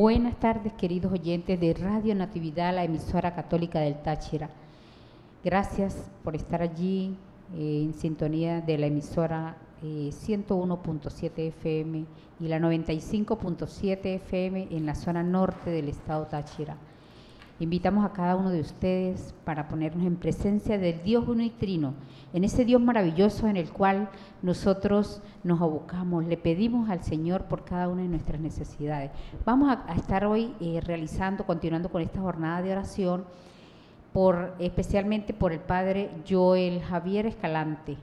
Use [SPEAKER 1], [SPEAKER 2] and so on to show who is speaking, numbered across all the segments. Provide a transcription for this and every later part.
[SPEAKER 1] Buenas tardes, queridos oyentes de Radio Natividad, la emisora católica del Táchira. Gracias por estar allí eh, en sintonía de la emisora 101.7 eh, FM y la 95.7 FM en la zona norte del estado Táchira. Invitamos a cada uno de ustedes para ponernos en presencia del Dios uno y trino, en ese Dios maravilloso en el cual nosotros nos abocamos, le pedimos al Señor por cada una de nuestras necesidades. Vamos a, estar hoy eh, realizando, continuando con esta jornada de oración, por, especialmente por el Padre Joel Javier Escalante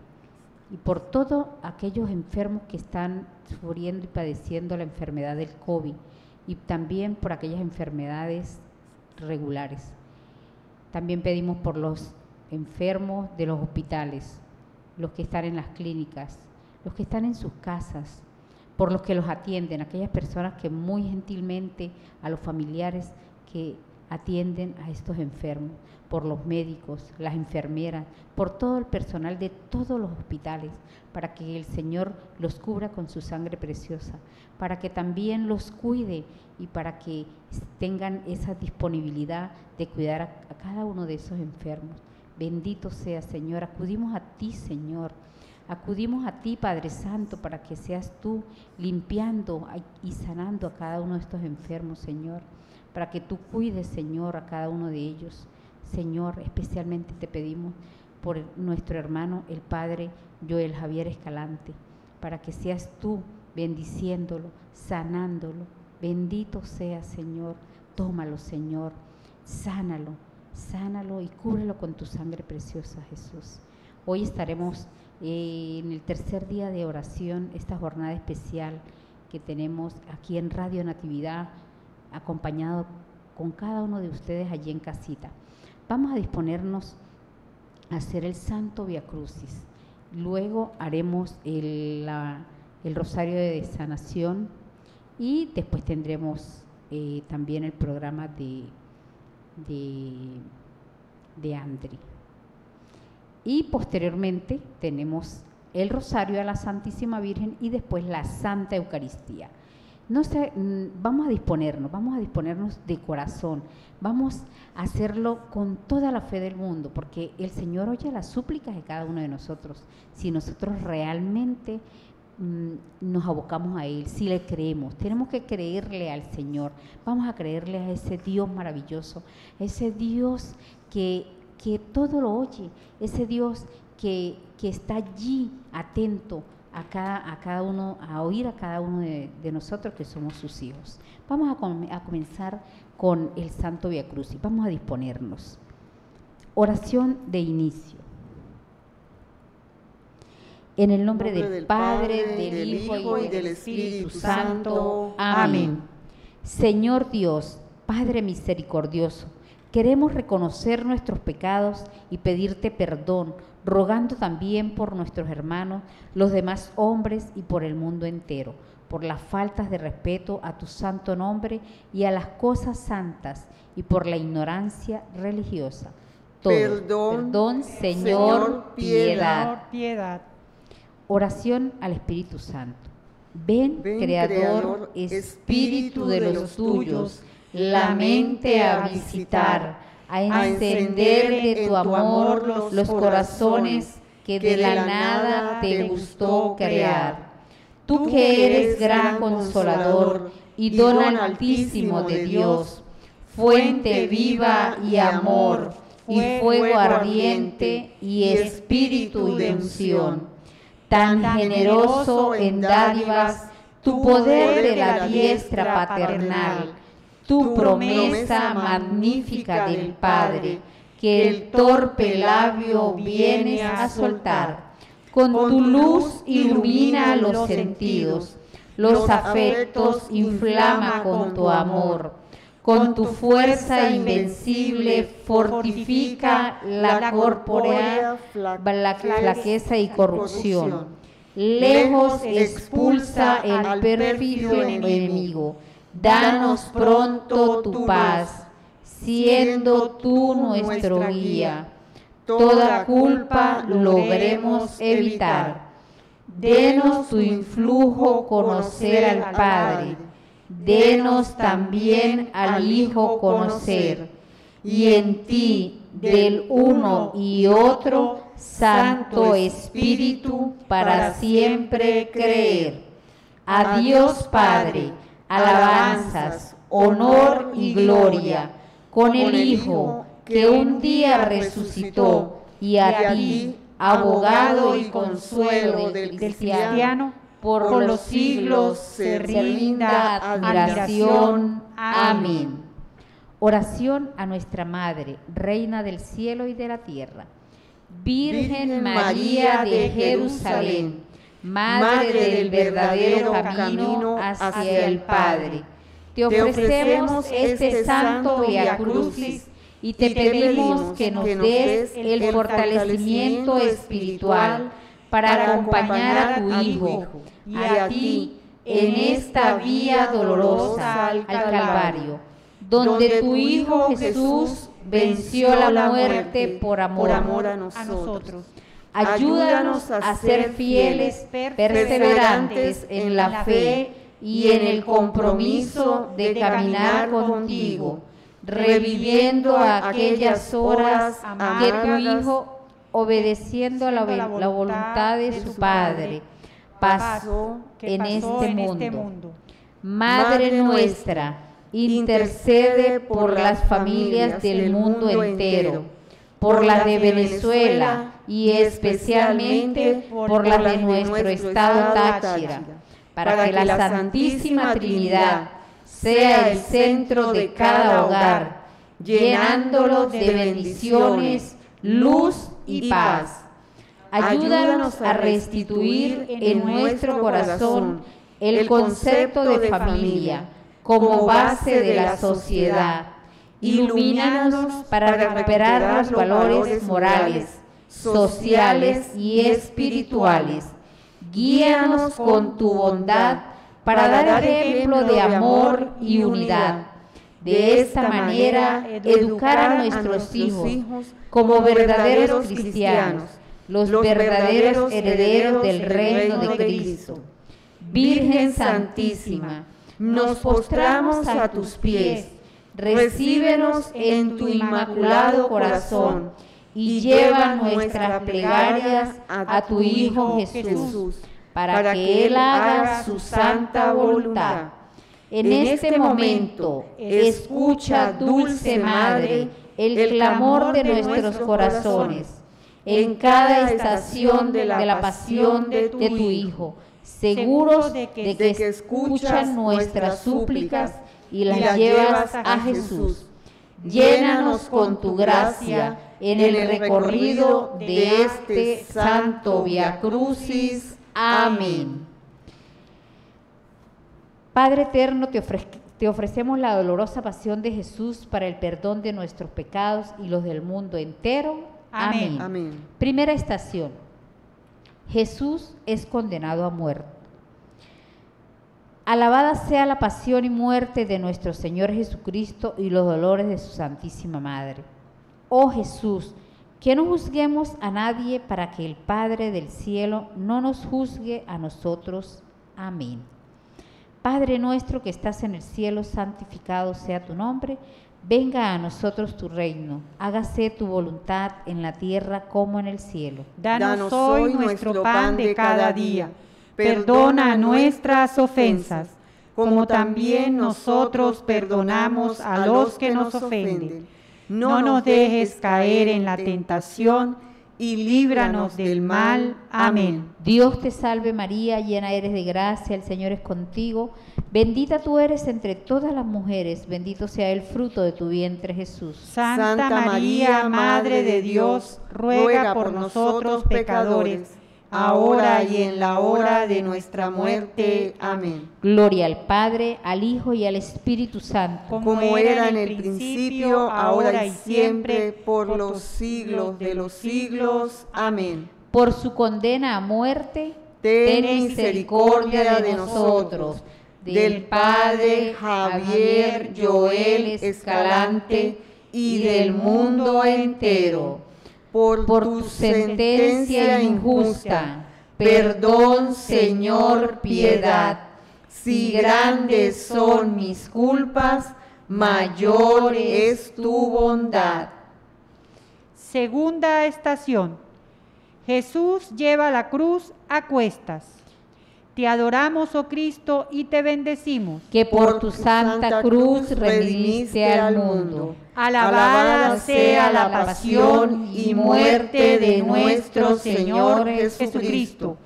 [SPEAKER 1] y por todos aquellos enfermos que están sufriendo y padeciendo la enfermedad del COVID y también por aquellas enfermedades regulares. También pedimos por los enfermos de los hospitales, los que están en las clínicas, los que están en sus casas, por los que los atienden, aquellas personas que muy gentilmente a los familiares que atienden a estos enfermos, por los médicos, las enfermeras, por todo el personal de todos los hospitales, para que el Señor los cubra con su sangre preciosa, para que también los cuide y para que tengan esa disponibilidad de cuidar a, cada uno de esos enfermos. Bendito sea, Señor. Acudimos a ti, Señor. Acudimos a ti, Padre Santo, para que seas tú limpiando y sanando a cada uno de estos enfermos, Señor. Para que tú cuides, Señor, a cada uno de ellos. Señor, especialmente te pedimos por nuestro hermano, el Padre Joel Javier Escalante, para que seas tú bendiciéndolo, sanándolo. Bendito sea, Señor. Tómalo, Señor. Sánalo, sánalo y cúbrelo con tu sangre preciosa, Jesús. Hoy estaremos eh, en el tercer día de oración, esta jornada especial que tenemos aquí en Radio Natividad, acompañado con cada uno de ustedes allí en casita. Vamos a disponernos a hacer el Santo Via Crucis. Luego haremos el, rosario de sanación y después tendremos eh, también el programa de, de, de Andri. Y posteriormente tenemos el rosario a la Santísima Virgen y después la Santa Eucaristía. No sé, mm, vamos a disponernos, vamos a disponernos de corazón, vamos a hacerlo con toda la fe del mundo, porque el Señor oye las súplicas de cada uno de nosotros. Si nosotros realmente mm, nos abocamos a Él, si le creemos, tenemos que creerle al Señor, vamos a creerle a ese Dios maravilloso, ese Dios que, que todo lo oye, ese Dios que, que está allí atento a cada, a cada uno, a oír a cada uno de, nosotros que somos sus hijos. Vamos a, comenzar con el Santo Via Crucis. Vamos a disponernos. Oración de inicio. En el nombre, del, Padre, del, Hijo y del Espíritu Santo. Amén. Señor Dios, Padre misericordioso, queremos reconocer nuestros pecados y pedirte perdón rogando también por nuestros hermanos, los demás hombres y por el mundo entero, por las faltas de respeto a tu santo nombre y a las cosas santas y por la ignorancia religiosa.
[SPEAKER 2] Perdón,
[SPEAKER 1] Señor, piedad. piedad. Oración al Espíritu Santo. Ven, Creador, Espíritu de los tuyos, la mente a visitar a encender de tu amor los corazones que de la nada te gustó crear. Tú que eres gran consolador y don altísimo de Dios, fuente viva y amor, y fuego ardiente y espíritu de unción, tan generoso en dádivas, tu poder de la diestra paternal, tu promesa magnífica del Padre, que el torpe labio viene a soltar. Con tu luz ilumina los sentidos, los afectos inflama con tu amor. Con tu fuerza invencible fortifica la corporea, la flaqueza y corrupción. Lejos expulsa el perfido enemigo danos pronto tu paz, siendo tú nuestro guía. Toda culpa logremos evitar. Denos tu influjo conocer al Padre, denos también al Hijo conocer, y en ti, del uno y otro, Santo Espíritu, para siempre creer. A Dios Padre, alabanzas, honor y gloria, con el Hijo que un día resucitó, y a ti, abogado y consuelo del cristiano, por los siglos se rinda admiración. Amén. Oración a nuestra Madre, Reina del cielo y de la tierra. Virgen María de Jerusalén, Madre del verdadero camino hacia el Padre. Te ofrecemos este, este santo Via Crucis y te pedimos que nos des el fortalecimiento espiritual para acompañar a tu Hijo y a ti en esta vía dolorosa al Calvario, donde tu Hijo Jesús venció la muerte por amor a nosotros. Ayúdanos a ser fieles, perseverantes en la fe y en el compromiso de caminar contigo, reviviendo aquellas horas que tu Hijo, obedeciendo a la, la voluntad de su Padre, pasó en este, este mundo. Madre nuestra, intercede por las familias del mundo entero, por las de Venezuela y especialmente por las de nuestro estado Táchira, para que la Santísima Trinidad sea el centro de cada hogar, llenándolo de bendiciones, luz y paz. Ayúdanos a restituir en nuestro corazón el concepto de familia como base de la sociedad. Ilumínanos para recuperar los valores morales, sociales y espirituales. Guíanos con tu bondad para dar ejemplo de amor y unidad. De esta manera, educar a nuestros hijos como verdaderos cristianos los verdaderos herederos del reino de Cristo. Virgen Santísima, nos postramos a tus pies, recíbenos en tu inmaculado corazón y lleva nuestras plegarias a tu Hijo Jesús, para que Él haga su santa voluntad. En este momento, escucha, dulce Madre, el clamor de nuestros corazones. en cada estación de la, pasión de tu, Hijo, seguros de que, escuchan nuestras súplicas y las llevas a Jesús. Llénanos con tu gracia en el recorrido de este santo Via Crucis. Amén. Padre eterno, te, te ofrecemos la dolorosa pasión de Jesús para el perdón de nuestros pecados y los del mundo entero Amén. Primera estación. Jesús es condenado a muerte. Alabada sea la pasión y muerte de nuestro Señor Jesucristo y los dolores de su Santísima Madre. Oh Jesús, que no juzguemos a nadie para que el Padre del cielo no nos juzgue a nosotros. Amén. Padre nuestro que estás en el cielo, santificado sea tu nombre Venga a nosotros tu reino, hágase tu voluntad en la tierra como en el cielo.
[SPEAKER 2] Danos hoy nuestro pan de cada día. Perdona nuestras ofensas, como también nosotros perdonamos a los que nos ofenden. No nos dejes caer en la tentación y líbranos del mal. Amén.
[SPEAKER 1] Dios te salve María, llena eres de gracia, el Señor es contigo. Bendita tú eres entre todas las mujeres, bendito sea el fruto de tu vientre Jesús.
[SPEAKER 2] Santa María, Madre de Dios, ruega por nosotros pecadores ahora y en la hora de nuestra muerte. Amén.
[SPEAKER 1] Gloria al Padre, al Hijo y al Espíritu Santo.
[SPEAKER 2] Como era en el principio, ahora y siempre, por los siglos de los siglos. Amén.
[SPEAKER 1] Por su condena a muerte, ten misericordia de nosotros. Del Padre Javier Joel Escalante y del mundo entero por, tu sentencia injusta. Perdón, Señor, piedad.
[SPEAKER 3] Si grandes son mis culpas, mayor es tu bondad.
[SPEAKER 2] Segunda estación. Jesús lleva la cruz a cuestas. Te adoramos, oh Cristo, y te bendecimos.
[SPEAKER 1] Que por tu santa cruz redimiste al mundo.
[SPEAKER 2] Alabada sea la pasión y muerte de nuestro Señor Jesucristo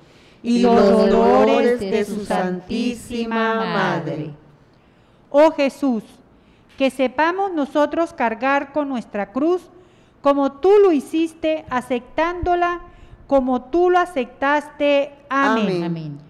[SPEAKER 2] y los dolores de su Santísima Madre. Oh Jesús, que sepamos nosotros cargar con nuestra cruz como tú lo hiciste, aceptándola como tú lo aceptaste. Amén.
[SPEAKER 1] Amén.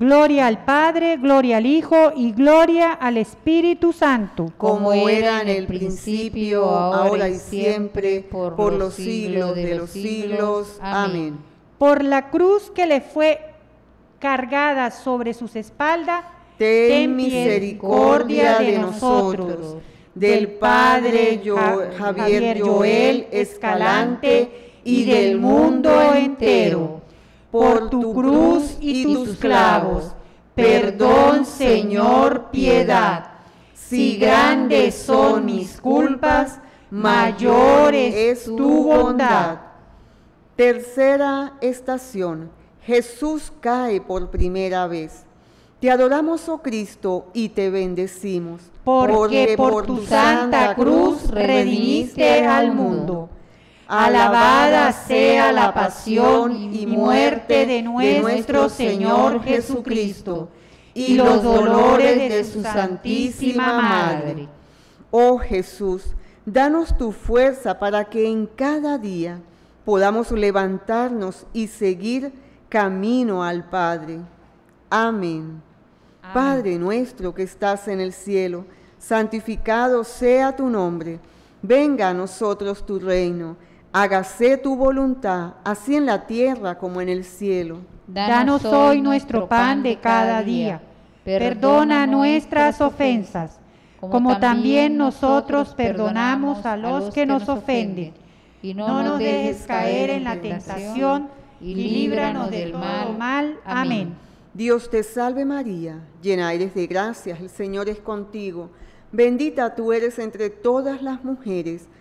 [SPEAKER 2] Gloria al Padre, gloria al Hijo y gloria al Espíritu Santo.
[SPEAKER 3] Como era en el principio, ahora y siempre, por los siglos de los siglos. Amén.
[SPEAKER 2] Por la cruz que le fue cargada sobre sus espaldas,
[SPEAKER 3] ten misericordia de nosotros. Del Padre Javier Joel Escalante y del mundo entero por tu cruz y tus clavos. Perdón, Señor, piedad. Si grandes son mis culpas, mayor es tu bondad. Tercera estación. Jesús cae por primera vez. Te adoramos, oh Cristo, y te bendecimos.
[SPEAKER 2] Porque, por tu santa cruz redimiste al mundo. Alabada sea la pasión y muerte de nuestro Señor Jesucristo y los dolores de su Santísima Madre.
[SPEAKER 3] Oh Jesús, danos tu fuerza para que en cada día podamos levantarnos y seguir camino al Padre. Amén. Amén. Padre nuestro que estás en el cielo, santificado sea tu nombre. Venga a nosotros tu reino Hágase tu voluntad, así en la tierra como en el cielo.
[SPEAKER 2] Danos hoy nuestro pan de cada día. Perdona nuestras ofensas, como también nosotros perdonamos a los que nos ofenden. Y no nos dejes caer en la tentación y líbranos del mal. Amén.
[SPEAKER 3] Dios te salve María, llena eres de gracias, el Señor es contigo. Bendita tú eres entre todas las mujeres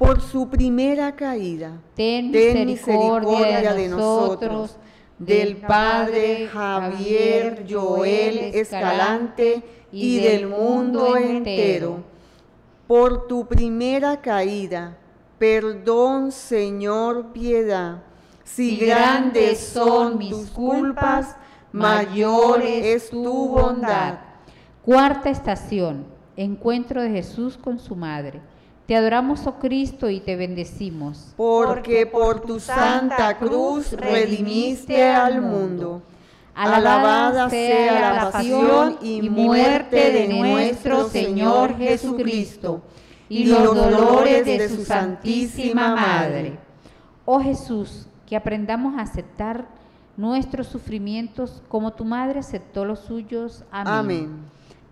[SPEAKER 3] por su primera caída.
[SPEAKER 1] Ten, misericordia, de nosotros,
[SPEAKER 3] del Padre Javier Joel Escalante y del mundo entero. Por tu primera caída, perdón Señor piedad. Si grandes son mis culpas, mayor es tu bondad.
[SPEAKER 1] Cuarta estación, encuentro de Jesús con su madre. Te adoramos, oh Cristo, y te bendecimos.
[SPEAKER 3] Porque por tu santa cruz redimiste al mundo. Alabada sea la pasión y muerte de nuestro Señor Jesucristo y los dolores de su Santísima Madre.
[SPEAKER 1] Oh Jesús, que aprendamos a aceptar nuestros sufrimientos como tu madre aceptó los suyos. Amén. Amén.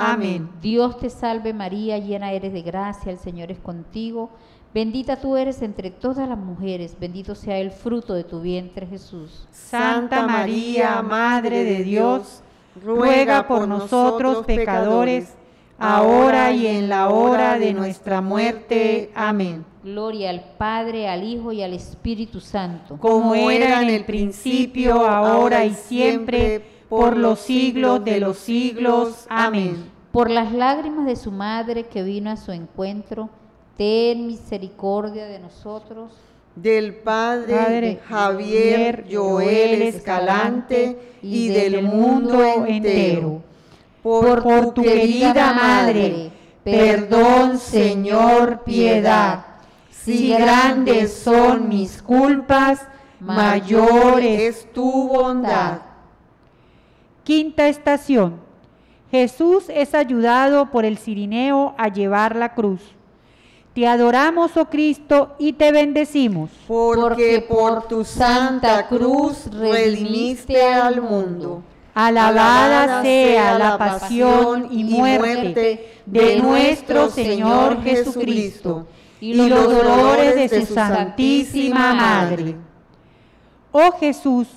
[SPEAKER 2] Amén.
[SPEAKER 1] Dios te salve María, llena eres de gracia, el Señor es contigo. Bendita tú eres entre todas las mujeres, bendito sea el fruto de tu vientre Jesús.
[SPEAKER 2] Santa María, Madre de Dios, ruega por nosotros pecadores, ahora y en la hora de nuestra muerte. Amén.
[SPEAKER 1] Gloria al Padre, al Hijo y al Espíritu Santo.
[SPEAKER 2] Como era en el principio, ahora y siempre, por los siglos de los siglos. Amén.
[SPEAKER 1] Por las lágrimas de su madre que vino a su encuentro, ten misericordia de nosotros.
[SPEAKER 3] Del Padre, Javier Joel Escalante y del mundo entero.
[SPEAKER 2] Por, por tu querida Madre, perdón, Señor, piedad. Si grandes son mis culpas, mayor es tu bondad. Quinta estación. Jesús es ayudado por el cirineo a llevar la cruz. Te adoramos, oh Cristo, y te bendecimos.
[SPEAKER 3] Porque por tu santa cruz redimiste al mundo.
[SPEAKER 2] Alabada sea la pasión y muerte de nuestro Señor Jesucristo y los dolores de su Santísima Madre. Oh Jesús,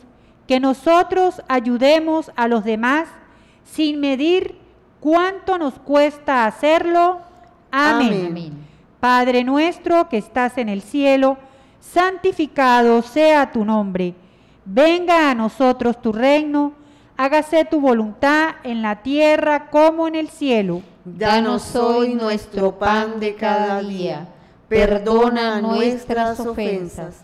[SPEAKER 2] que nosotros ayudemos a los demás sin medir cuánto nos cuesta hacerlo. Amén. Padre nuestro que estás en el cielo, santificado sea tu nombre. Venga a nosotros tu reino, hágase tu voluntad en la tierra como en el cielo.
[SPEAKER 3] Danos hoy nuestro pan de cada día. Perdona nuestras ofensas,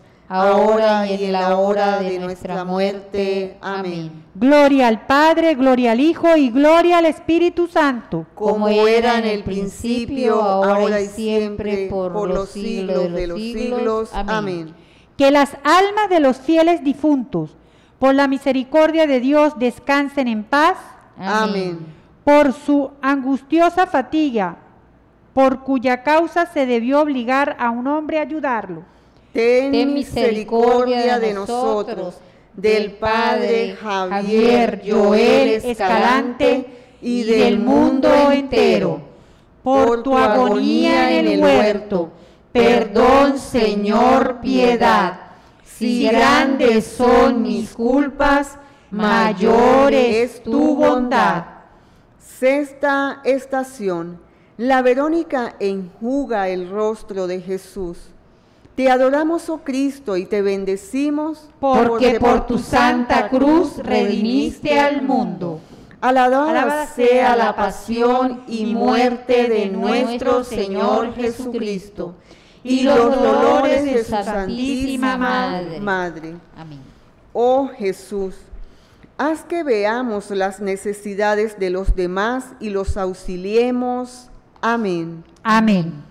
[SPEAKER 3] ahora y en la hora de nuestra muerte. Amén.
[SPEAKER 2] Gloria al Padre, gloria al Hijo y gloria al Espíritu Santo.
[SPEAKER 3] Como era en el principio, ahora y siempre, por los siglos de los siglos. Amén.
[SPEAKER 2] Que las almas de los fieles difuntos, por la misericordia de Dios, descansen en paz.
[SPEAKER 3] Amén.
[SPEAKER 2] Por su angustiosa fatiga, por cuya causa se debió obligar a un hombre a ayudarlo
[SPEAKER 3] ten misericordia de nosotros, del Padre Javier Joel Escalante y del mundo entero. Por tu agonía en el huerto, perdón Señor, piedad. Si grandes son mis culpas, mayor es tu bondad. Sexta estación. La Verónica enjuga el rostro de Jesús. Te adoramos, oh Cristo, y te bendecimos.
[SPEAKER 2] Porque por tu santa cruz redimiste al mundo.
[SPEAKER 3] Alabada sea la pasión y muerte de nuestro Señor Jesucristo y los dolores de su Santísima Madre. Amén. Oh Jesús, haz que veamos las necesidades de los demás y los auxiliemos. Amén.
[SPEAKER 2] Amén.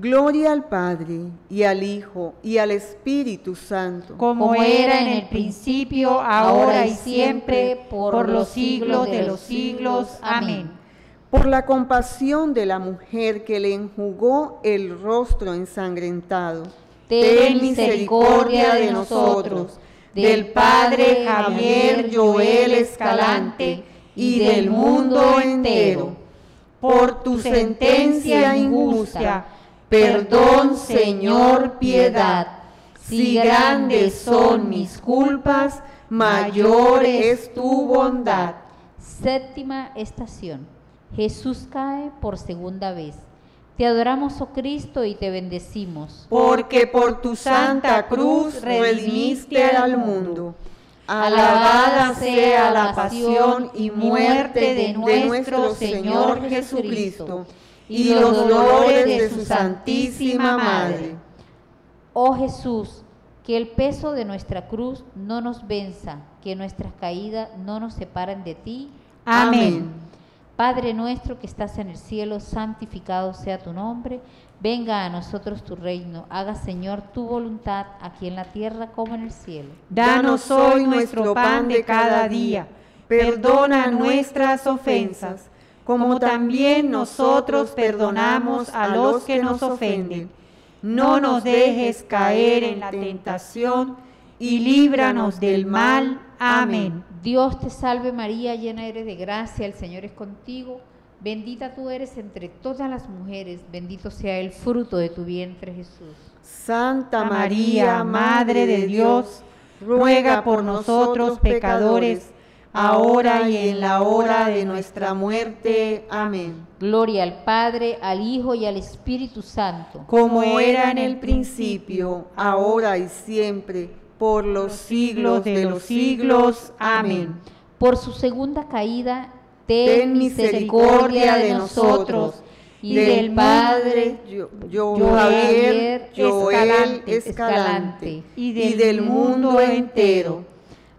[SPEAKER 3] Gloria al Padre, y al Hijo, y al Espíritu Santo.
[SPEAKER 2] Como era en el principio, ahora y siempre, por los siglos de los siglos. Amén.
[SPEAKER 3] por la compasión de la mujer que le enjugó el rostro ensangrentado.
[SPEAKER 1] Ten misericordia de nosotros, del Padre Javier Joel Escalante y del mundo entero.
[SPEAKER 3] Por tu sentencia injusta, perdón, Señor, piedad. Si grandes son mis culpas, mayor es tu bondad.
[SPEAKER 1] Séptima estación. Jesús cae por segunda vez. Te adoramos, oh Cristo, y te bendecimos.
[SPEAKER 3] Porque por tu santa cruz redimiste al mundo. Alabada sea la pasión y muerte de nuestro Señor Jesucristo y los dolores de su Santísima Madre.
[SPEAKER 1] Oh Jesús, que el peso de nuestra cruz no nos venza, que nuestras caídas no nos separen de ti.
[SPEAKER 3] Amén.
[SPEAKER 1] Padre nuestro que estás en el cielo, santificado sea tu nombre. Venga a nosotros tu reino. Haga, Señor, tu voluntad aquí en la tierra como en el cielo.
[SPEAKER 3] Danos hoy nuestro pan de cada día. Perdona nuestras ofensas, como también nosotros perdonamos a los que nos ofenden. No nos dejes caer en la tentación y líbranos del mal. Amén.
[SPEAKER 1] Dios te salve María, llena eres de gracia, el Señor es contigo. Bendita tú eres entre todas las mujeres, bendito sea el fruto de tu vientre Jesús.
[SPEAKER 3] Santa María, Madre de Dios, ruega por nosotros pecadores, ahora y en la hora de nuestra muerte. Amén.
[SPEAKER 1] Gloria al Padre, al Hijo y al Espíritu Santo.
[SPEAKER 3] Como era en el principio, ahora y siempre, por los siglos de los siglos. Amén.
[SPEAKER 1] Por su segunda caída, ten misericordia de nosotros y del Padre
[SPEAKER 3] Joel Escalante y del mundo entero.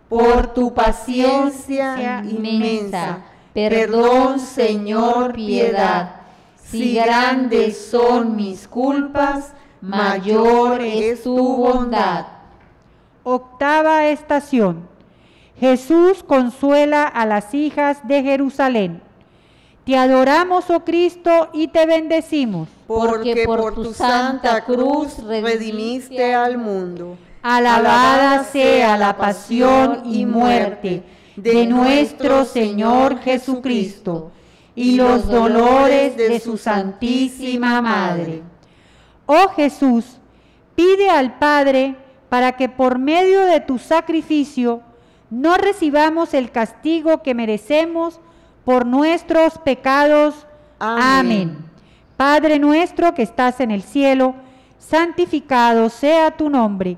[SPEAKER 3] Por tu paciencia inmensa, perdón Señor piedad. Si grandes son mis culpas, mayor es tu bondad.
[SPEAKER 2] Octava estación. Jesús consuela a las hijas de Jerusalén. Te adoramos, oh Cristo, y te bendecimos.
[SPEAKER 3] Porque por tu santa cruz redimiste al mundo.
[SPEAKER 2] Alabada sea la pasión y muerte de nuestro Señor Jesucristo y los dolores de su Santísima Madre. Oh Jesús, pide al Padre para que por medio de tu sacrificio no recibamos el castigo que merecemos por nuestros pecados. Amén. Padre nuestro que estás en el cielo, santificado sea tu nombre.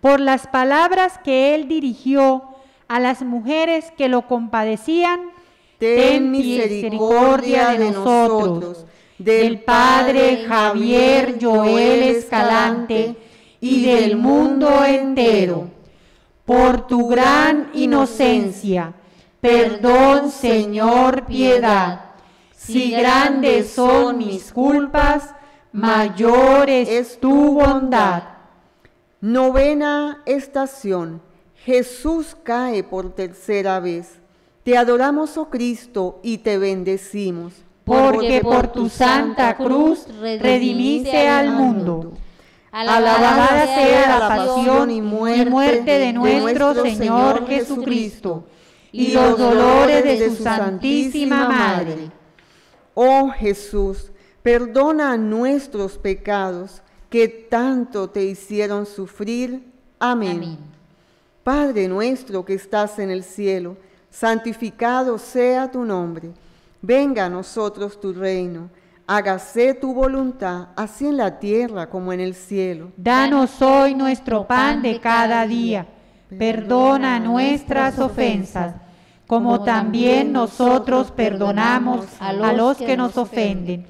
[SPEAKER 2] Por las palabras que Él dirigió a las mujeres que lo compadecían,
[SPEAKER 3] ten misericordia de nosotros del Padre Javier Joel Escalante y del mundo entero. Por tu gran inocencia, perdón Señor piedad. Si grandes son mis culpas, mayor es tu bondad. Novena estación. Jesús cae por tercera vez. Te adoramos, oh Cristo, y te bendecimos
[SPEAKER 2] porque por tu santa cruz redimiste al mundo. Alabada sea la pasión y muerte de nuestro Señor Jesucristo y los dolores de su Santísima Madre.
[SPEAKER 3] Oh Jesús, perdona nuestros pecados que tanto te hicieron sufrir. Amén.
[SPEAKER 1] Amén.
[SPEAKER 3] Padre nuestro que estás en el cielo, santificado sea tu nombre. Venga a nosotros tu reino. Hágase tu voluntad, así en la tierra como en el cielo.
[SPEAKER 2] Danos hoy nuestro pan de cada día. Perdona nuestras ofensas, como también nosotros perdonamos a los que nos ofenden.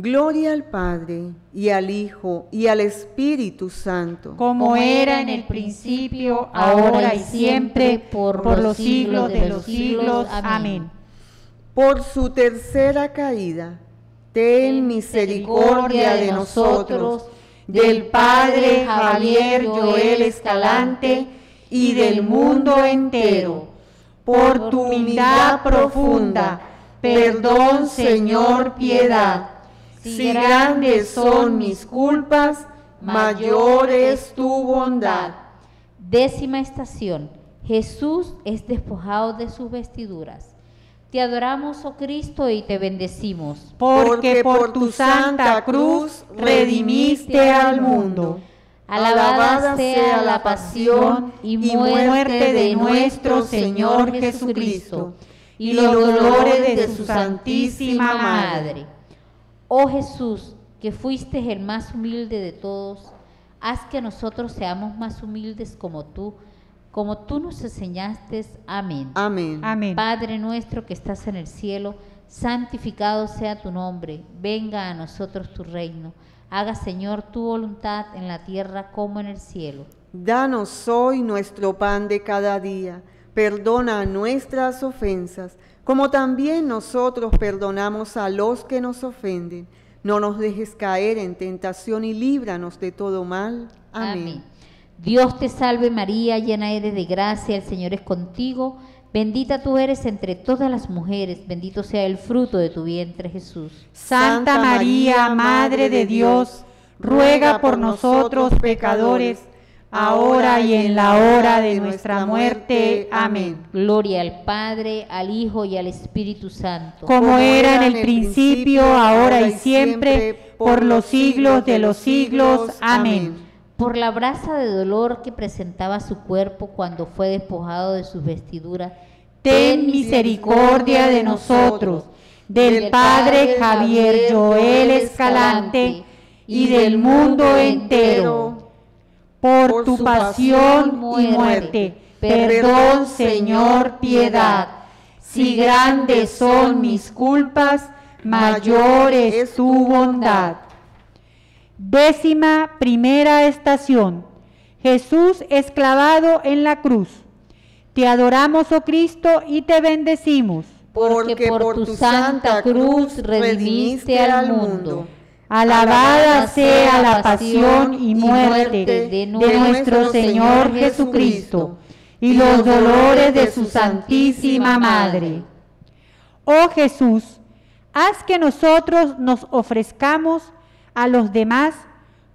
[SPEAKER 3] Gloria al Padre, y al Hijo, y al Espíritu Santo.
[SPEAKER 2] Como era en el principio, ahora y siempre, por los siglos de los siglos. Amén.
[SPEAKER 3] Por su tercera caída, ten misericordia de nosotros, del Padre Javier Joel Escalante y del mundo entero. Por tu humildad profunda, perdón, Señor, piedad. Si grandes son mis culpas, mayor es tu bondad.
[SPEAKER 1] Décima estación. Jesús es despojado de sus vestiduras. Te adoramos, oh Cristo, y te bendecimos.
[SPEAKER 2] Porque por tu santa cruz redimiste al mundo.
[SPEAKER 1] Alabada sea la pasión y muerte de nuestro Señor Jesucristo y los dolores de su Santísima Madre. Oh Jesús, que fuiste el más humilde de todos, haz que nosotros seamos más humildes como tú, como tú nos enseñaste. Amén.
[SPEAKER 3] Amén.
[SPEAKER 2] Amén.
[SPEAKER 1] Padre nuestro que estás en el cielo, santificado sea tu nombre, venga a nosotros tu reino, haga Señor tu voluntad en la tierra como en el cielo.
[SPEAKER 3] Danos hoy nuestro pan de cada día. Perdona nuestras ofensas, como también nosotros perdonamos a los que nos ofenden. No nos dejes caer en tentación y líbranos de todo mal. Amén.
[SPEAKER 1] Dios te salve María, llena eres de gracia, el Señor es contigo. Bendita tú eres entre todas las mujeres, bendito sea el fruto de tu vientre Jesús.
[SPEAKER 2] Santa María, Madre de Dios, ruega por nosotros pecadores, ahora y en la hora de nuestra muerte. Amén.
[SPEAKER 1] Gloria al Padre, al Hijo y al Espíritu Santo.
[SPEAKER 2] Como era en el principio, ahora y siempre, por los siglos de los siglos. Amén.
[SPEAKER 1] Por la brasa de dolor que presentaba su cuerpo cuando fue despojado de sus vestiduras,
[SPEAKER 2] Ten misericordia de nosotros, del Padre Javier Joel Escalante y del mundo entero. Por tu pasión y muerte, perdón, Señor, piedad. Si grandes son mis culpas, mayor es tu bondad. Décima primera estación. Jesús es clavado en la cruz. Te adoramos, oh Cristo, y te bendecimos.
[SPEAKER 1] porque por tu santa cruz redimiste al mundo.
[SPEAKER 2] Alabada sea la pasión y muerte de nuestro Señor Jesucristo y los dolores de su Santísima Madre. Oh Jesús, haz que nosotros nos ofrezcamos a los demás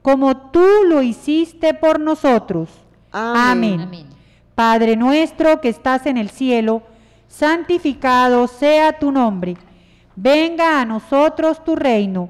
[SPEAKER 2] como tú lo hiciste por nosotros.
[SPEAKER 3] Amén.
[SPEAKER 1] Amén.
[SPEAKER 2] Padre nuestro que estás en el cielo, santificado sea tu nombre. Venga a nosotros tu reino.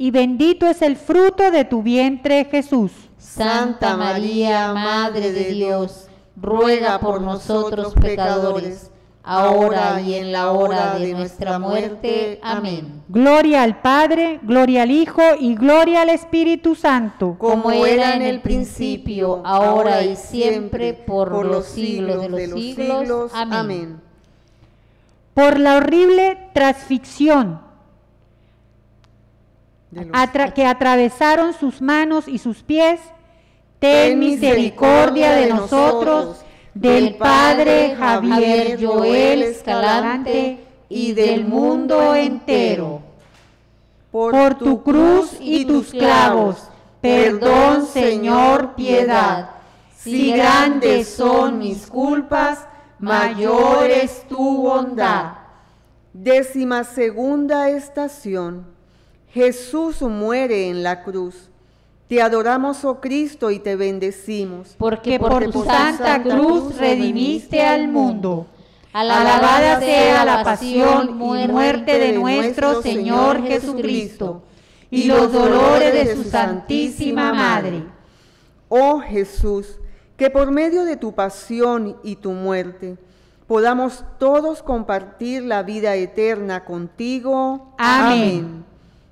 [SPEAKER 2] y bendito es el fruto de tu vientre Jesús.
[SPEAKER 1] Santa María, Madre de Dios, ruega por nosotros pecadores, ahora y en la hora de nuestra muerte. Amén.
[SPEAKER 2] Gloria al Padre, gloria al Hijo y gloria al Espíritu Santo.
[SPEAKER 1] Como era en el principio, ahora y siempre, por los siglos de los siglos. Amén.
[SPEAKER 2] Por la horrible transficción que atravesaron sus manos y sus pies, ten misericordia de nosotros del Padre Javier Joel Escalante y del mundo entero. Por tu cruz y tus clavos, perdón Señor, piedad. Si grandes son mis culpas, mayor es tu bondad.
[SPEAKER 3] Décima segunda estación. Jesús muere en la cruz. Te adoramos, oh Cristo, y te bendecimos.
[SPEAKER 2] Porque por tu santa cruz redimiste al mundo. Alabada sea la pasión y muerte de nuestro Señor Jesucristo y los dolores de su Santísima Madre.
[SPEAKER 3] Oh Jesús, que por medio de tu pasión y tu muerte podamos todos compartir la vida eterna contigo. Amén.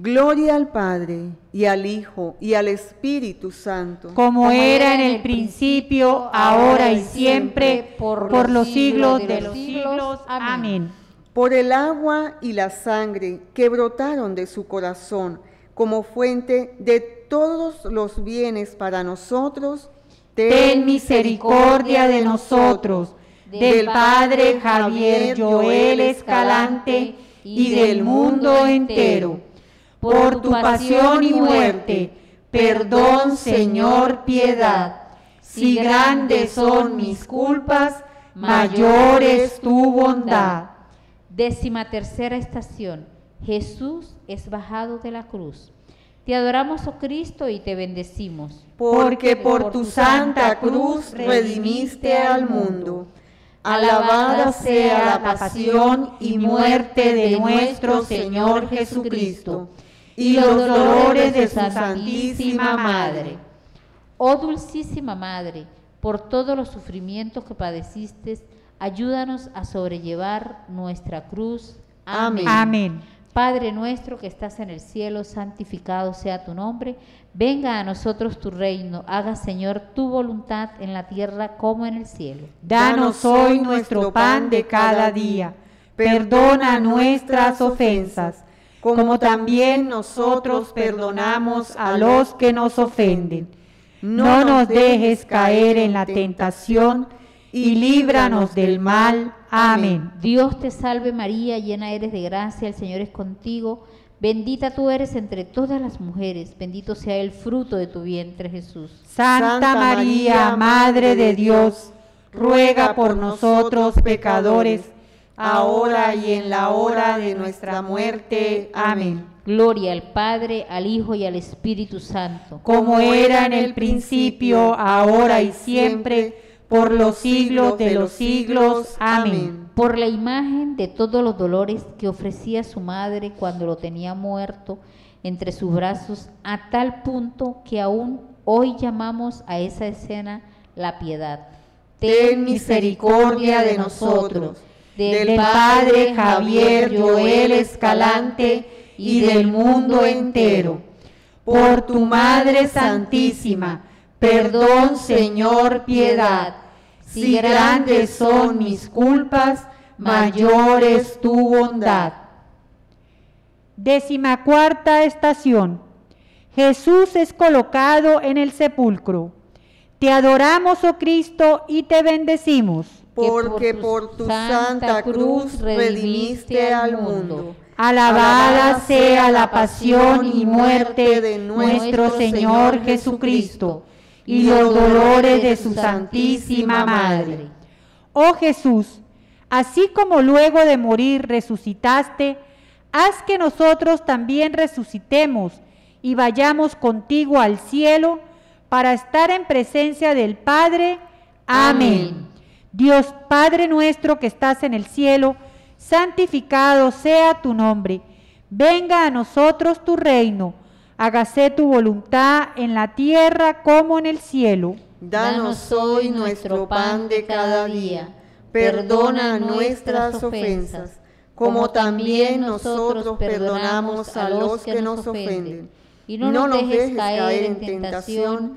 [SPEAKER 3] Gloria al Padre, y al Hijo, y al Espíritu Santo.
[SPEAKER 2] Como era en el principio, ahora y siempre, por los siglos de los siglos. Amén.
[SPEAKER 3] Por el agua y la sangre que brotaron de su corazón, como fuente de todos los bienes para nosotros,
[SPEAKER 2] ten misericordia de nosotros, del Padre Javier Joel Escalante y del mundo entero por tu pasión y muerte. Perdón, Señor, piedad. Si grandes son mis culpas, mayor es tu bondad.
[SPEAKER 1] Décima tercera estación. Jesús es bajado de la cruz. Te adoramos, oh Cristo, y te bendecimos.
[SPEAKER 3] Porque por tu santa cruz redimiste al mundo. Alabada sea la pasión y muerte de nuestro Señor Jesucristo y los dolores de su Santísima Madre.
[SPEAKER 1] Oh Dulcísima Madre, por todos los sufrimientos que padeciste, ayúdanos a sobrellevar nuestra cruz. Amén.
[SPEAKER 2] Amén.
[SPEAKER 1] Padre nuestro que estás en el cielo, santificado sea tu nombre. Venga a nosotros tu reino. Haga, Señor, tu voluntad en la tierra como en el cielo.
[SPEAKER 2] Danos hoy nuestro pan de cada día. Perdona nuestras ofensas como también nosotros perdonamos a los que nos ofenden. No nos dejes caer en la tentación y líbranos del mal. Amén.
[SPEAKER 1] Dios te salve María, llena eres de gracia, el Señor es contigo. Bendita tú eres entre todas las mujeres, bendito sea el fruto de tu vientre Jesús.
[SPEAKER 2] Santa María, Madre de Dios, ruega por nosotros pecadores ahora y en la hora de nuestra muerte. Amén.
[SPEAKER 1] Gloria al Padre, al Hijo y al Espíritu Santo.
[SPEAKER 2] Como era en el principio, ahora y siempre, por los siglos de los siglos. Amén.
[SPEAKER 1] Por la imagen de todos los dolores que ofrecía su madre cuando lo tenía muerto entre sus brazos, a tal punto que aún hoy llamamos a esa escena la piedad.
[SPEAKER 2] Ten misericordia de nosotros del Padre Javier Joel Escalante y del mundo entero. Por tu Madre Santísima, perdón Señor, piedad. Si grandes son mis culpas, mayor es tu bondad. Décima cuarta estación. Jesús es colocado en el sepulcro. Te adoramos, oh Cristo, y te bendecimos.
[SPEAKER 3] Porque por tu santa cruz redimiste al mundo.
[SPEAKER 2] Alabada sea la pasión y muerte de nuestro Señor Jesucristo y los dolores de su Santísima Madre. Oh Jesús, así como luego de morir resucitaste, haz que nosotros también resucitemos y vayamos contigo al cielo para estar en presencia del Padre. Amén. Dios Padre nuestro que estás en el cielo, santificado sea tu nombre. Venga a nosotros tu reino. Hágase tu voluntad en la tierra como en el cielo.
[SPEAKER 3] Danos hoy nuestro pan de cada día. Perdona nuestras ofensas, como también nosotros perdonamos a los que nos ofenden y no, nos dejes caer en tentación,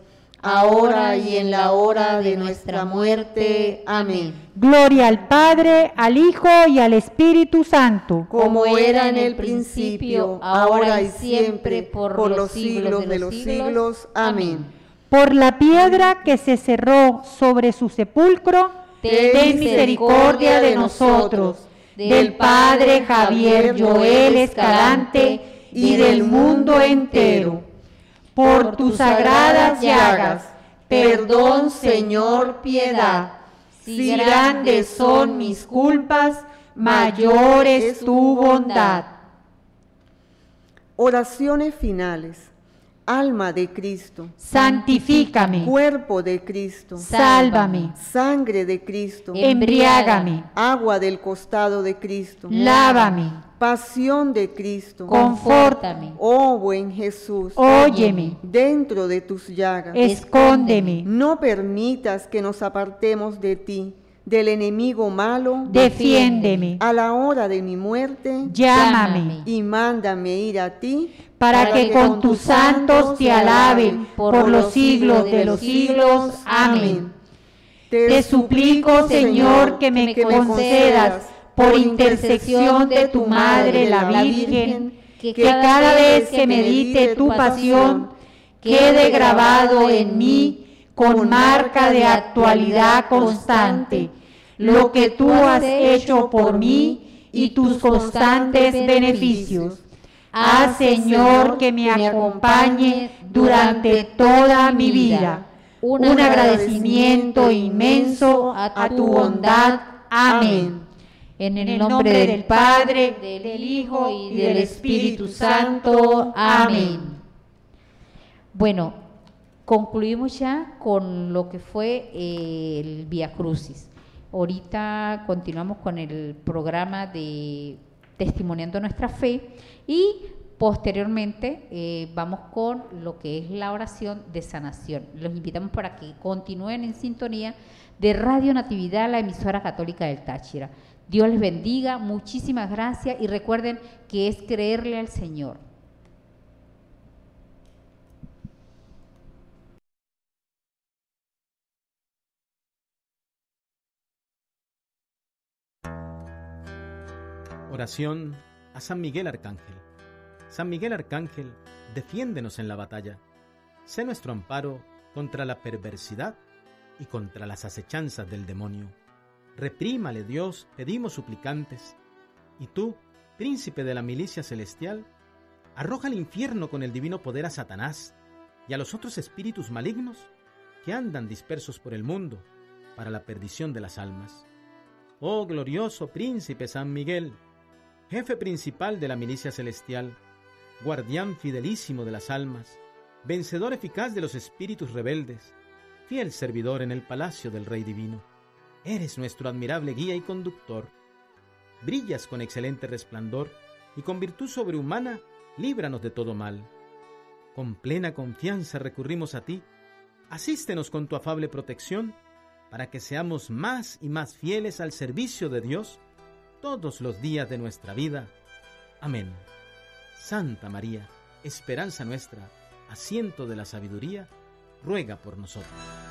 [SPEAKER 3] ahora y en la hora de nuestra muerte. Amén.
[SPEAKER 2] Gloria al Padre, al Hijo y al Espíritu Santo.
[SPEAKER 3] Como era en el principio, ahora y siempre, por los siglos de los siglos. Amén.
[SPEAKER 2] Por la piedra que se cerró sobre su sepulcro, ten misericordia de nosotros, del Padre Javier Joel Escalante y del mundo entero por tus sagradas llagas. Perdón, Señor, piedad. Si grandes son mis culpas, mayor es tu bondad.
[SPEAKER 3] Oraciones finales. Alma de Cristo.
[SPEAKER 2] Santifícame.
[SPEAKER 3] Cuerpo de Cristo.
[SPEAKER 2] Sálvame.
[SPEAKER 3] Sangre de Cristo.
[SPEAKER 2] Embriágame.
[SPEAKER 3] Agua del costado de Cristo.
[SPEAKER 2] Lávame
[SPEAKER 3] pasión de Cristo.
[SPEAKER 2] Confórtame.
[SPEAKER 3] Oh buen Jesús.
[SPEAKER 2] Óyeme.
[SPEAKER 3] Dentro de tus llagas.
[SPEAKER 2] Escóndeme.
[SPEAKER 3] No permitas que nos apartemos de ti, del enemigo malo.
[SPEAKER 2] Defiéndeme.
[SPEAKER 3] A la hora de mi muerte.
[SPEAKER 2] Llámame.
[SPEAKER 3] Y mándame ir a ti.
[SPEAKER 2] Para, que, con tus santos te alaben por los siglos de los siglos. Amén. Te suplico, Señor, que me concedas por intercesión de tu Madre la Virgen, que cada vez que medite tu pasión, quede grabado en mí con marca de actualidad constante lo que tú has hecho por mí y tus constantes beneficios. Haz, Señor, que me acompañe durante toda mi vida. Un agradecimiento inmenso a tu bondad. Amén. En el, nombre, del Padre, del Hijo y del Espíritu Santo. Amén.
[SPEAKER 1] Bueno, concluimos ya con lo que fue eh, el Via Crucis. Ahorita continuamos con el programa de Testimoniando nuestra fe y posteriormente eh, vamos con lo que es la oración de sanación. Los invitamos para que continúen en sintonía de Radio Natividad, la emisora católica del Táchira. Dios les bendiga, muchísimas gracias y recuerden que es creerle al Señor.
[SPEAKER 4] Oración a San Miguel Arcángel. San Miguel Arcángel, defiéndenos en la batalla. Sé nuestro amparo contra la perversidad y contra las acechanzas del demonio Reprímale Dios, pedimos suplicantes. Y tú, príncipe de la milicia celestial, arroja al infierno con el divino poder a Satanás y a los otros espíritus malignos que andan dispersos por el mundo para la perdición de las almas. Oh glorioso príncipe San Miguel, jefe principal de la milicia celestial, guardián fidelísimo de las almas, vencedor eficaz de los espíritus rebeldes, fiel servidor en el palacio del Rey Divino Eres nuestro admirable guía y conductor. Brillas con excelente resplandor y con virtud sobrehumana, líbranos de todo mal. Con plena confianza recurrimos a ti. Asístenos con tu afable protección para que seamos más y más fieles al servicio de Dios todos los días de nuestra vida. Amén. Santa María, esperanza nuestra, asiento de la sabiduría, ruega por nosotros.